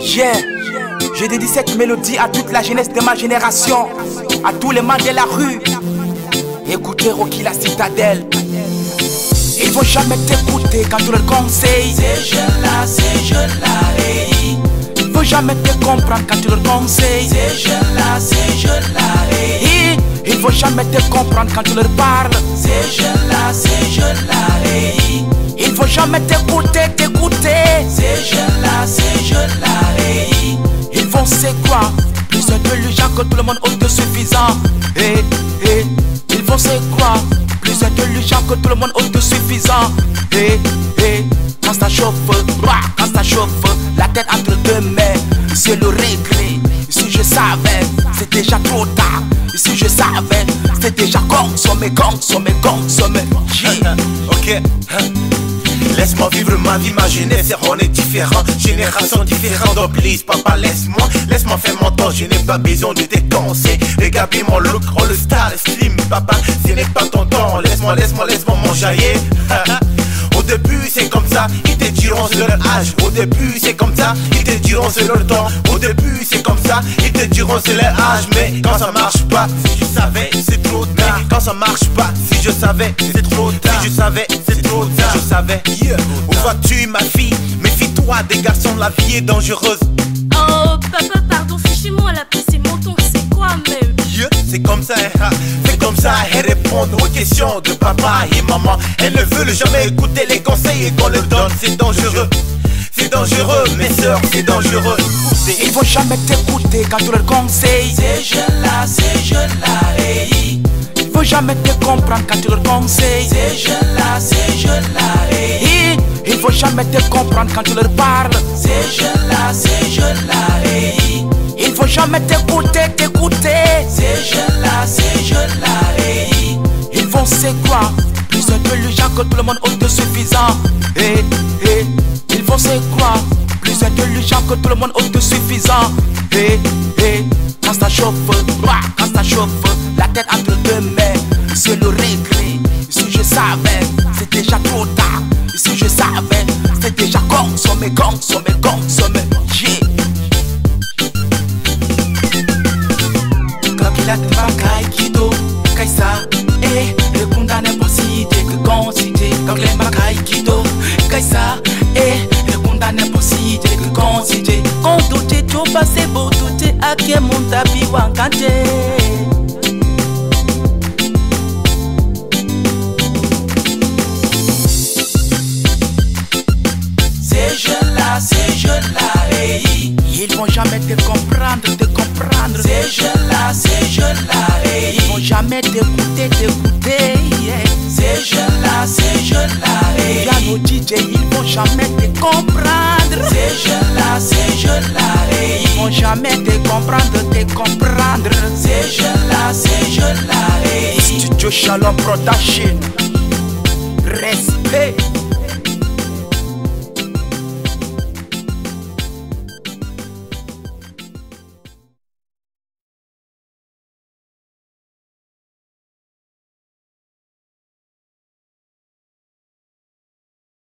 Yeah, je dédie cette mélodie à toute la jeunesse de ma génération, à tous les mains de la rue. Écoutez Rocky la citadelle. Ils vont jamais t'écouter quand tu leur conseilles. Ces jeunes-là, ces jeunes-là, hey. Ils vont jamais te comprendre quand tu leur conseilles. Ces jeunes-là, ces jeunes-là, hey. Ils vont jamais te comprendre quand tu leur parles. Ces jeunes-là, ces jeunes-là, hey. Ils vont jamais t'écouter, t'écouter. Que tout le monde autosuffisant. Hey, hey. Ils vont c'est quoi Plus intelligent que tout le monde autosuffisant. Hey, hey. Quand ça chauffe, quand ça chauffe, la tête entre deux mains, c'est le regret. Si je savais, c'est déjà trop tard. Si je savais, c'est déjà consommé, consommé, consommé. Yeah. ok. Laisse-moi vivre ma vie, ma jeunesse, on est différents, génération différente, donc papa laisse-moi, laisse-moi faire mon temps, je n'ai pas besoin de tes conseils, regarde mon look, oh le star, slim, papa, ce n'est pas ton temps, laisse-moi, laisse-moi, laisse-moi m'enjailler, Au début c'est comme ça, ils te diront c'est leur âge. Au début c'est comme ça, ils te diront c'est leur temps. Au début c'est comme ça, ils te diront c'est leur âge. Mais quand ça marche pas, si je savais c'est trop tard. Quand ça marche pas, si je savais c'est trop tard. Si je savais c'est trop tard, savais yeah. Où vas-tu ma fille? Méfie-toi des garçons, la vie est dangereuse Oh, papa, pardon, fichez-moi la paix, c'est mon ton, c'est quoi même? Yeah, C'est comme ça, hein, c'est comme ça, elle répond aux questions de papa et maman. Elle ne veut jamais écouter les conseils et qu'on le donne, c'est dangereux. C'est dangereux, mes soeurs, c'est dangereux. Ils vont jamais t'écouter quand tu leur conseilles. Ces jeunes-là, ces jeunes-là, hey. Ils vont jamais te comprendre quand tu leur conseilles. Ces jeunes-là, vont jamais te comprendre quand tu leur parles. Ces jeunes-là, ces jeunes-là, hey. Ils vont jamais t'écouter, t'écouter. Ces jeunes-là, ces jeunes-là, hey. Ils vont c'est quoi? Plus intelligent que tout le monde autosuffisant. Hey, hey. Ils vont c'est quoi? Plus intelligent que tout le monde autosuffisant. Hey, hey. Quand ça chauffe, quand ça chauffe, la tête entre deux mains, c'est le regret. Si je savais, c'est déjà trop tard. Si je savais, c'est déjà consommé, consommé, consommé. Yeah. kakilati bakai kido kaisa eh ekundane posite que kakle bakai kido kaisa eh ekundane posite que concité Quand tout est passé, beau tout est à qui mon tapis wankante. Jamais te comprendre, te comprendre Ces jeunes-là, ces jeunes-là, hey. Ils vont jamais t'écouter, t'écouter yeah. Ces jeunes-là, ces jeunes-là, hey. Piano DJ, ils vont jamais te comprendre Ces jeunes-là, ces jeunes-là, hey. Ils vont jamais te comprendre, te comprendre Ces jeunes-là, ces jeunes-là, hey. Studio Shalom Production